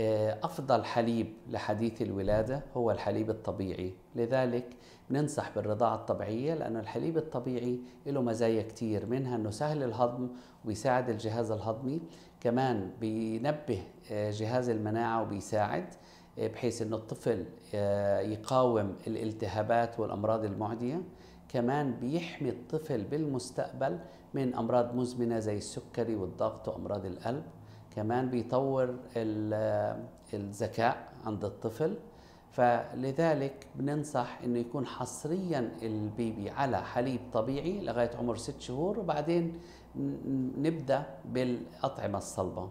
آه، أفضل حليب لحديث الولادة هو الحليب الطبيعي. لذلك ننصح بالرضاعة الطبيعية لأن الحليب الطبيعي له مزايا كتير منها أنه سهل الهضم وبيساعد الجهاز الهضمي كمان بينبه آه، جهاز المناعة وبيساعد آه، بحيث أنه الطفل يقاوم الالتهابات والأمراض المعدية. كمان بيحمي الطفل بالمستقبل من أمراض مزمنة زي السكري والضغط وأمراض القلب. كمان بيطور الذكاء عند الطفل. فلذلك بننصح إنه يكون حصريا البيبي على حليب طبيعي لغاية عمر ست شهور وبعدين نبدأ بالأطعمة الصلبة.